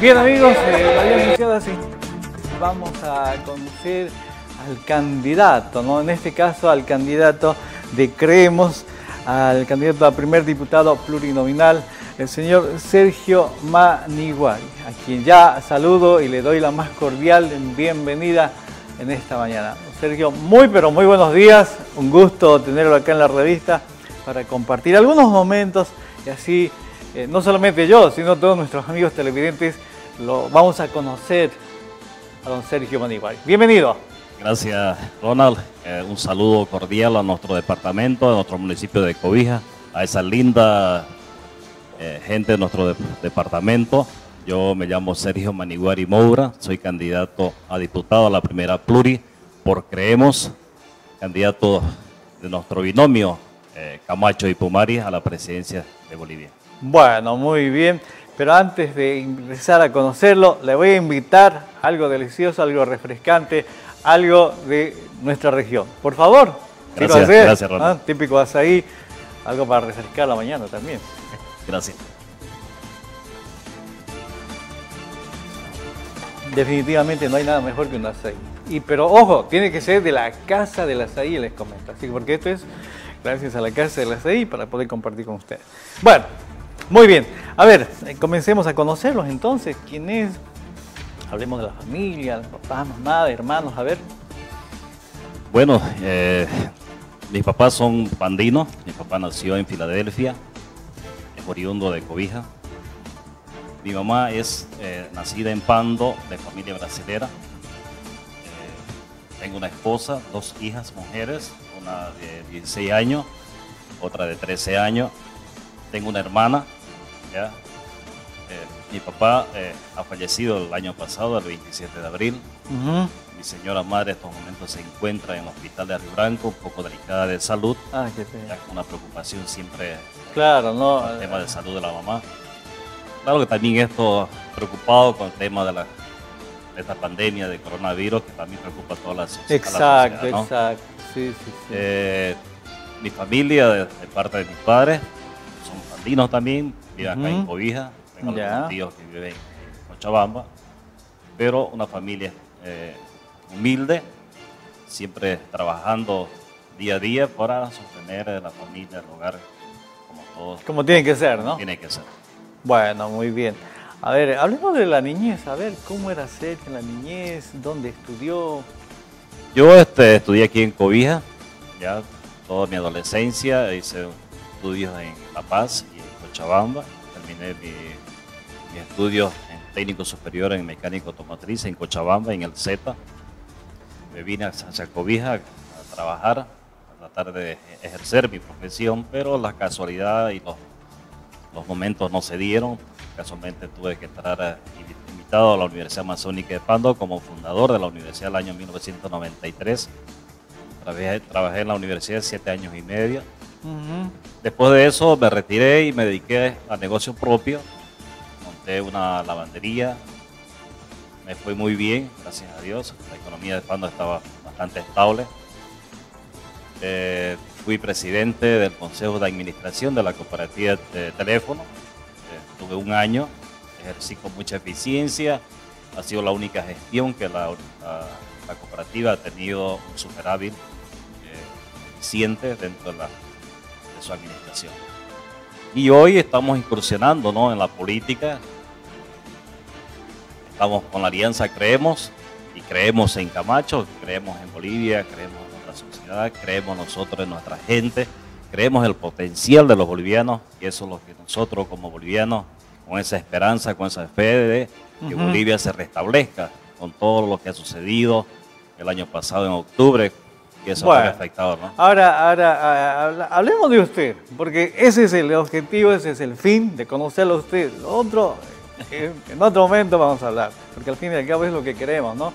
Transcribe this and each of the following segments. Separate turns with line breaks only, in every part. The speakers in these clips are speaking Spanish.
Bien amigos, eh, lo había anunciado así. Vamos a conocer al candidato, ¿no? En este caso al candidato de Creemos, al candidato a primer diputado plurinominal, el señor Sergio Maniguay, a quien ya saludo y le doy la más cordial bienvenida en esta mañana. Sergio, muy pero muy buenos días, un gusto tenerlo acá en la revista para compartir algunos momentos y así eh, no solamente yo, sino todos nuestros amigos televidentes lo vamos a conocer a don Sergio Maniguay. Bienvenido.
Gracias, Ronald. Eh, un saludo cordial a nuestro departamento, a nuestro municipio de Cobija, a esa linda eh, gente de nuestro departamento. Yo me llamo Sergio Maniguari Moura, soy candidato a diputado a la primera pluri por Creemos, candidato de nuestro binomio eh, Camacho y Pumari a la presidencia de Bolivia.
Bueno, muy bien. Pero antes de empezar a conocerlo, le voy a invitar algo delicioso, algo refrescante, algo de nuestra región. Por favor.
Gracias, gracias.
Típico azaí, algo para refrescar la mañana también.
Gracias.
Definitivamente no hay nada mejor que un azaí. Y, pero ojo, tiene que ser de la casa del azaí, les comento. Así porque esto es gracias a la casa del azaí para poder compartir con ustedes. Bueno, muy bien. A ver, eh, comencemos a conocerlos entonces. ¿Quién es? Hablemos de la familia, papá, mamá, hermanos, a ver.
Bueno, eh, mis papás son pandinos. Mi papá nació en Filadelfia, es oriundo de Cobija. Mi mamá es eh, nacida en Pando, de familia brasilera. tengo una esposa, dos hijas mujeres, una de 16 años, otra de 13 años. Tengo una hermana ¿ya? Eh, mi papá eh, ha fallecido el año pasado, el 27 de abril. Mi señora madre en estos momentos se encuentra en el hospital de Río Branco, un poco delicada de salud.
Ah,
con una preocupación siempre
claro, ¿no?
el tema de salud de la mamá. Claro que también esto preocupado con el tema de, la, de esta pandemia de coronavirus, que también preocupa a toda la, sociedad.
Exacto, exacto. Sí, sí, sí.
Eh, mi familia, de, parte de mis padres, son pandinos también, acá en Cobija, tengo algunos tíos que viven en Cochabamba, pero una familia eh, humilde, siempre trabajando día a día para sostener la familia, el hogar, como todos.
Como tiene que ser, ¿no?
Tiene que ser.
Bueno, muy bien. A ver, hablemos de la niñez, a ver, ¿cómo era ser en la niñez? ¿Dónde estudió?
Yo este, estudié aquí en Cobija, ya toda mi adolescencia, hice estudios en La Paz Cochabamba, terminé mi, estudio en técnico superior en mecánico automotriz en Cochabamba, en el Z. Me vine a Cobija a trabajar, a tratar de ejercer mi profesión, pero la casualidad y los, momentos no se dieron. Casualmente tuve que eh, invitado a la Universidad Masónica de Pando como fundador de la universidad el año 1993. Trabajé, trabajé en la universidad siete años y medio Después de eso me retiré y me dediqué a negocio propio. Monté una lavandería. Me fue muy bien, gracias a Dios. La economía de Pando estaba bastante estable. Eh, fui presidente del Consejo de Administración de la Cooperativa de Teléfono. Eh, tuve un año, ejercí con mucha eficiencia. Ha sido la única gestión que la, cooperativa ha tenido un superávit eh, dentro de la su administración. Y hoy estamos incursionando ¿no? en la política. Estamos con la alianza Creemos y creemos en Camacho, creemos en Bolivia, creemos en nuestra sociedad, creemos nosotros en nuestra gente, creemos en el potencial de los bolivianos y eso es lo que nosotros como bolivianos, con esa esperanza, con esa fe de que Bolivia se restablezca con todo lo que ha sucedido el año pasado en octubre, eso bueno, ¿no?
Ahora, ahora hablemos de usted, porque ese es el objetivo, ese es el fin de conocerlo a usted. Lo otro, eh, en otro momento vamos a hablar, porque al fin y al cabo es lo que queremos, ¿no?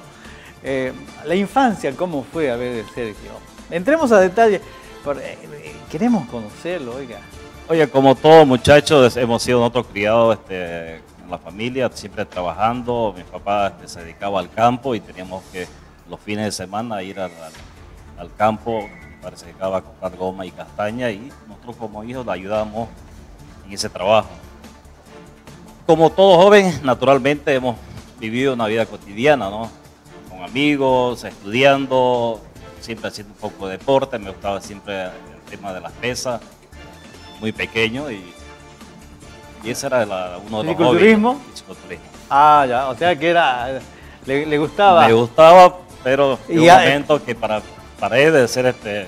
Eh, la infancia, ¿cómo fue a ver Sergio? Entremos a detalle, eh, queremos conocerlo, oiga.
Oye, como todos muchachos, hemos sido nosotros criados este, en la familia, siempre trabajando. Mi papá este, se dedicaba al campo y teníamos que los fines de semana ir al campo, parece que acaba a comprar goma y castaña y nosotros como hijos le ayudamos en ese trabajo. como todo joven, naturalmente hemos vivido una vida cotidiana, ¿no? Con amigos, estudiando, siempre haciendo un poco de deporte, me gustaba siempre el tema de las pesas, muy pequeño y, y ese era la- uno de los.
Fisiculturismo. Ah, ya, o sea que era, le, le gustaba.
Me gustaba, pero en un
ya-
momento que para, de hacer este,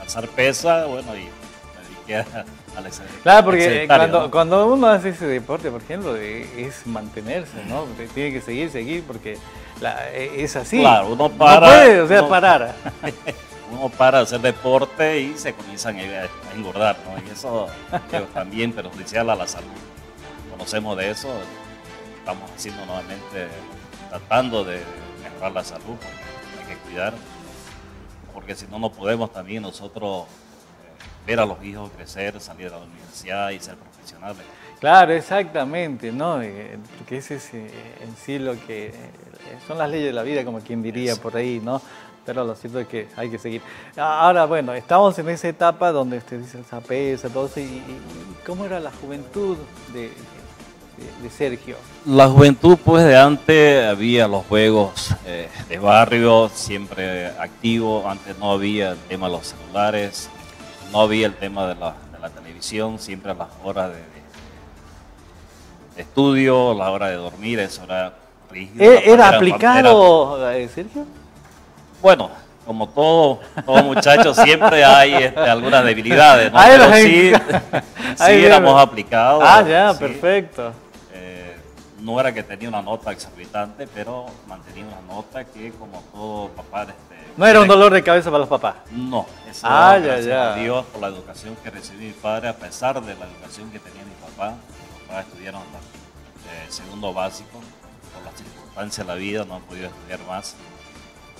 alzar pesa, bueno, y me dediqué a- al
Claro, porque
sedentario,
cuando,
¿no?
cuando uno hace ese deporte, por ejemplo, eh, es mantenerse, ¿no? Tiene que seguir, seguir, porque la- eh, es así.
Claro, uno
No
para,
puede, o sea,
uno-
parar.
uno para hacer deporte y se comienzan a, a engordar, ¿no? Y eso es también perjudicial a la salud. Conocemos de eso, estamos haciendo nuevamente, tratando de mejorar la salud, porque hay que cuidar, porque si no, no podemos también nosotros eh, ver a los hijos crecer, salir a la universidad y ser profesionales.
Claro, exactamente, ¿no? Eh, Porque ese es eh, en sí lo que eh, son las leyes de la vida, como quien diría
Eso.
por ahí, ¿no? Pero lo cierto es que hay que seguir. Ahora, bueno, estamos en esa etapa donde usted dice el zapesa, todo eso, y ¿cómo era la juventud de, de- de Sergio?
La juventud, pues de antes había los juegos eh, de barrio, siempre activo. Antes no había el tema de los celulares, no había el tema de la, de la televisión, siempre a las horas de, estudio, la hora de dormir, eso era rígido.
¿E-
la
¿Era aplicado, eh, Sergio?
era- bueno, como todo, todo muchacho, siempre hay este, algunas debilidades, ¿no? Pero
era-
sí, sí éramos aplicados.
Ah, ya,
sí.
perfecto.
No era que tenía una nota exorbitante, pero mantenía una nota que como todo papá... Este,
No era un dolor de cabeza para los papás.
No, eso
Ah, ya,
gracias
ya.
a Dios por la educación que recibí mi padre, a pesar de la educación que tenía mi papá. Mi papá estudiaron hasta eh, segundo básico, por las circunstancias de la vida no han podido estudiar más,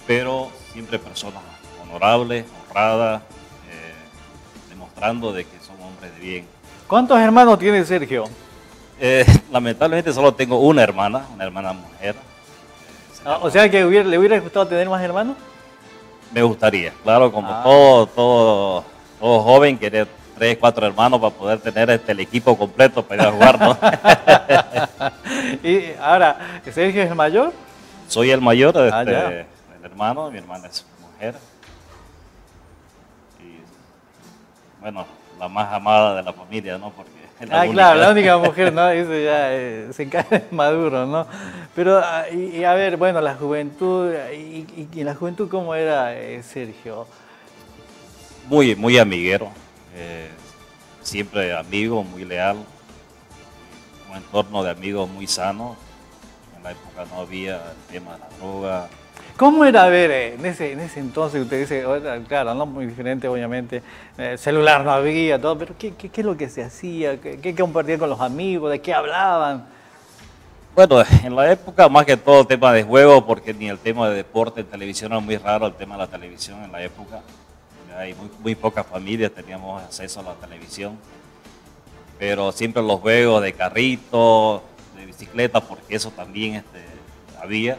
pero siempre personas honorables, honradas, eh, demostrando de que son hombres de bien.
¿Cuántos hermanos tiene Sergio?
Eh, lamentablemente solo tengo una hermana, una hermana mujer.
Ah, o sea que hubiera- le hubiera gustado tener más hermanos.
Me gustaría, claro, como
Ah.
todo, todo, todo joven, querer tres, cuatro hermanos para poder tener este, el equipo completo para ir a jugar, ¿no?
y ahora, ¿Sergio es el mayor?
Soy el mayor, este,
Ah,
el hermano, mi hermana es mujer. Y, bueno, la más amada de la familia, ¿no? Porque
Ah, claro, la única mujer, ¿no? Eso ya eh, se cae maduro, ¿no? Pero, ah, y, y a ver, bueno, la juventud, y, y- en la juventud cómo era eh, Sergio?
Muy, muy amiguero, eh, siempre amigo, muy leal, un entorno de amigos muy sano. La época no había el tema de la droga.
¿Cómo era, a ver, eh, en ese, en ese entonces, usted dice, ahora, claro, no muy diferente, obviamente, eh, celular no había, todo, pero ¿qué, qué, qué es lo que se hacía? ¿Qué, qué compartían con los amigos? ¿De qué hablaban?
Bueno, en la época más que todo el tema de juego, porque ni el tema de deporte en televisión era muy raro, el tema de la televisión en la época. Hay muy, muy pocas familias teníamos acceso a la televisión, pero siempre los juegos de carrito, de bicicleta, porque eso también este, había. Eh,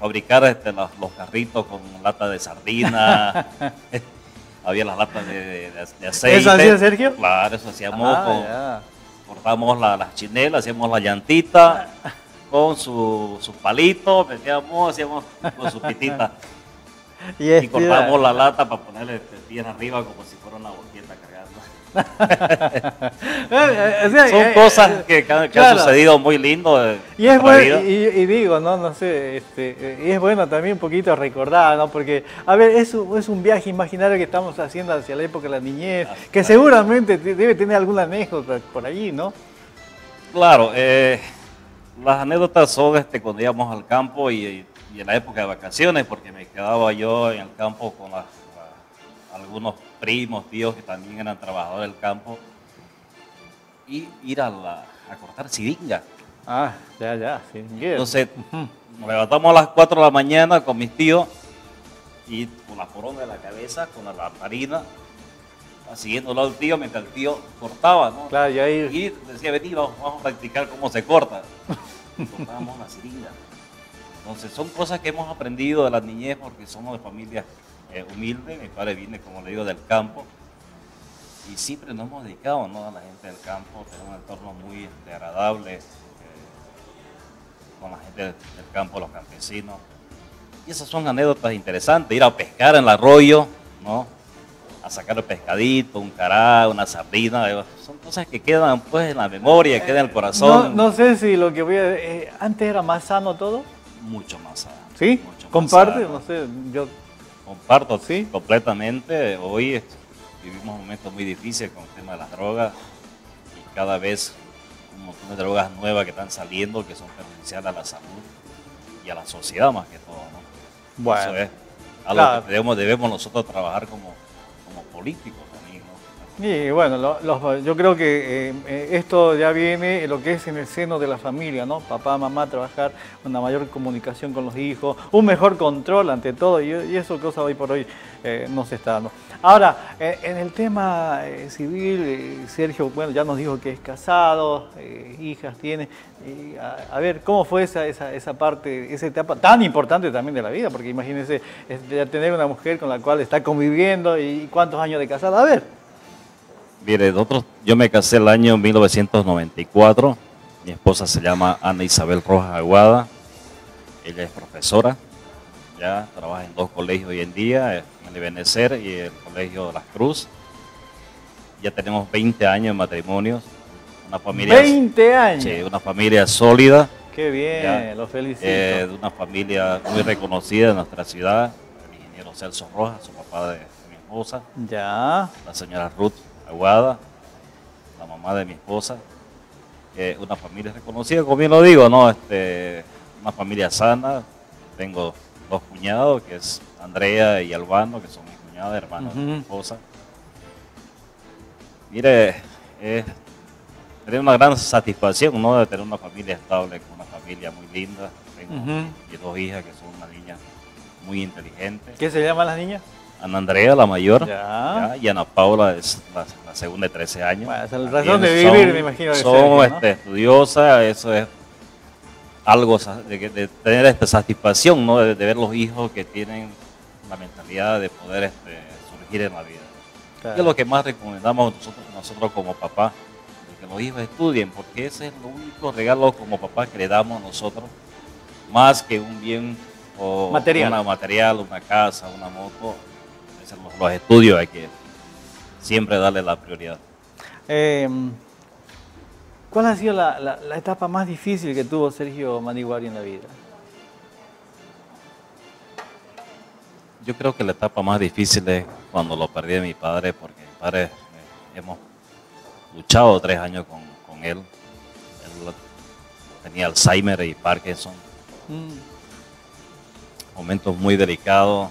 fabricar este, los, los carritos con lata de sardina, había las latas de, de- de aceite.
¿Eso hacía Sergio?
Claro, eso hacíamos
Ah,
con,
ya.
cortamos la- las chinelas, hacíamos la llantita con su, su palito, metíamos, hacíamos con su pitita
Y,
y cortamos la lata para ponerle este, pies arriba como si fuera una boqueta cargando.
Eh, eh,
Son
eh,
cosas que, que han-
claro.
sucedido muy lindo.
Y es bueno, y, y digo, no, no sé, este, y es bueno también un poquito recordar, ¿no? Porque, a ver, es un, es un viaje imaginario que estamos haciendo hacia la época de la niñez, que seguramente te- debe tener alguna anécdota por allí, ¿no?
Claro, eh, las anécdotas son este, cuando íbamos al campo y, y en la época de vacaciones, porque me quedaba yo en el campo con las- algunos primos, tíos que también eran trabajadores del campo, y ir a, la- a cortar siringa.
Ah, ya, ya, sí.
Entonces, nos levantamos a las 4 de la mañana con mis tíos y con la corona de la cabeza, con la lamparina, siguiéndolo al tío mientras el tío cortaba, ¿no?
Claro, y ahí,
Y decía, vení, vamos, vamos a practicar cómo se corta. Cortábamos la siringa. Entonces, son cosas que hemos aprendido de la niñez porque somos de familias eh, humildes. Mi padre viene, como le digo, del campo. y siempre nos hemos dedicado ¿no? a la gente del campo, tenemos un entorno muy este, agradable eh, con la gente del campo, los campesinos. Y esas son anécdotas interesantes, ir a pescar en el arroyo, ¿no? a sacar el pescadito, un cará, una sardina, eh, son cosas que quedan pues en la memoria, quedan en el corazón.
No, sé si lo que voy a... Eh, antes era más sano todo.
Mucho más sano.
¿Sí? Comparte, no sé, yo...
Comparto, sí, completamente. Hoy vivimos momentos muy difíciles con el tema de las drogas y cada vez un montón de drogas nuevas que están saliendo que son perjudiciales a la salud y a la sociedad más que todo. ¿no?
Bueno, Eso es
algo que debemos, debemos nosotros trabajar como, como políticos.
Y bueno, yo creo que eh, eh, esto ya viene lo que es en el seno de la familia, ¿no? Papá, mamá, trabajar, una mayor comunicación con los hijos, un mejor control ante todo, y, eso cosa hoy por hoy eh, no se está dando. Ahora, en el tema civil, Sergio, bueno, ya nos dijo que es casado, hijas tiene. A, ver, ¿cómo fue esa, esa, esa, parte, esa etapa tan importante también de la vida? Porque imagínense tener una mujer con la cual está conviviendo y cuántos años de casada. A ver.
Mire, nosotros, yo me casé el año 1994. Mi esposa se llama Ana Isabel Rojas Aguada. Ella es profesora. Ya trabaja en dos colegios hoy en día, en el Benecer y el Colegio de Las Cruz. Ya tenemos 20 años de matrimonio.
Una familia, 20 años.
Sí, una familia sólida.
Qué bien, lo felicito.
Eh, de una familia muy reconocida en nuestra ciudad. El ingeniero Celso Rojas, su papá de mi esposa.
Ya.
La señora Ruth Aguada, la mamá de mi esposa, que es una familia reconocida, como bien lo digo, ¿no? Este, una familia sana. Tengo dos cuñados, que es Andrea y Albano, que son mis cuñados, hermanos de mi esposa. Mire, es tener una gran satisfacción, ¿no? De tener una familia estable, una familia muy linda. Tengo dos hijas que son una niña muy inteligente.
¿Qué se llaman las niñas?
Ana Andrea, la mayor, y Ana Paula es la, segunda de 13 años.
Bueno, es el razón de vivir, me imagino.
son este, estudiosas, eso es algo de, tener esta satisfacción, ¿no? De, ver los hijos que tienen la mentalidad de poder este, surgir en la vida. es lo que más recomendamos nosotros, nosotros como papá, que los hijos estudien, porque ese es el único regalo como papá que le damos a nosotros, más que un bien o
material.
Una material, una casa, una moto, los, estudios hay que siempre darle la prioridad.
Em, ¿Cuál ha sido la, etapa más difícil que tuvo Sergio Maniguari en la vida?
Yo creo que la etapa más difícil es cuando lo perdí de mi padre, porque mi padre eh, hemos luchado tres años con, él. Él tenía Alzheimer y Parkinson. Mm. Momentos muy delicados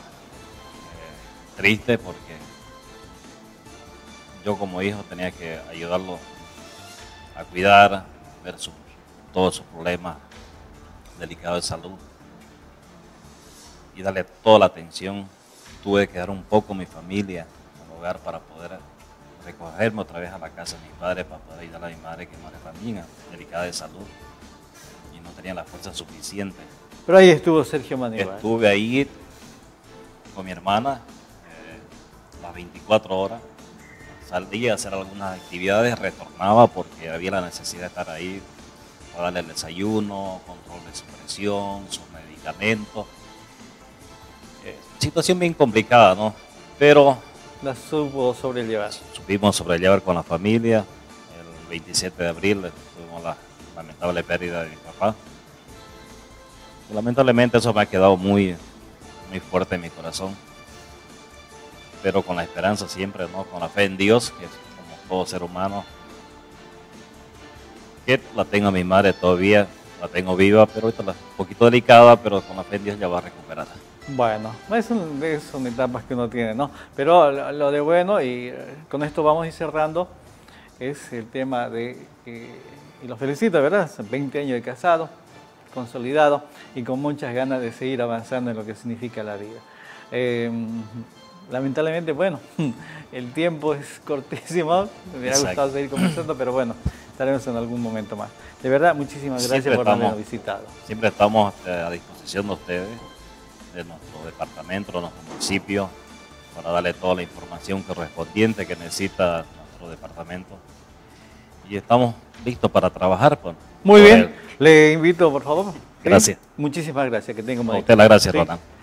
triste porque yo como hijo tenía que ayudarlo a cuidar, ver todos sus problemas delicados de salud y darle toda la atención. Tuve que dar un poco a mi familia, al hogar, para poder recogerme otra vez a la casa de mis padres, para poder ayudar a mi madre, que era también delicada de salud y no tenía la fuerza suficiente.
Pero ahí estuvo Sergio Manuel.
Estuve ahí con mi hermana, 24 horas. Salía a hacer algunas actividades, retornaba porque había la necesidad de estar ahí para darle el desayuno, control de su presión, sus medicamentos. Eh, situación bien complicada, ¿no? Pero...
La supo sobrellevar.
Supimos sobrellevar con la familia. El 27 de abril tuvimos la lamentable pérdida de mi papá. lamentablemente eso me ha quedado muy, muy fuerte en mi corazón pero con la esperanza siempre, ¿no? Con la fe en Dios, que es como todo ser humano. Que la tengo a mi madre todavía, la tengo viva, pero ahorita un poquito delicada, pero con la fe en Dios ya va a recuperar.
Bueno, son etapas que uno tiene, ¿no? Pero lo de bueno, y eh, con esto vamos a ir cerrando, es el tema de, y lo felicito, ¿verdad? 20 años de casado, consolidado y con muchas ganas de seguir avanzando en lo que significa la vida. Eh, lamentablemente, bueno, el tiempo es cortísimo, me hubiera gustado seguir conversando, pero bueno, estaremos en algún momento más. De verdad, muchísimas gracias por habernos visitado.
Siempre estamos eh, a disposición de ustedes, de nuestro departamento, de nuestro municipio, para darle toda la información correspondiente que necesita nuestro departamento. Y estamos listos para trabajar. Por,
Muy
por
bien,
él.
le invito, por favor. ¿Sí?
Gracias.
Muchísimas gracias, que tenga un
A
buen
usted la gracias,
Sí.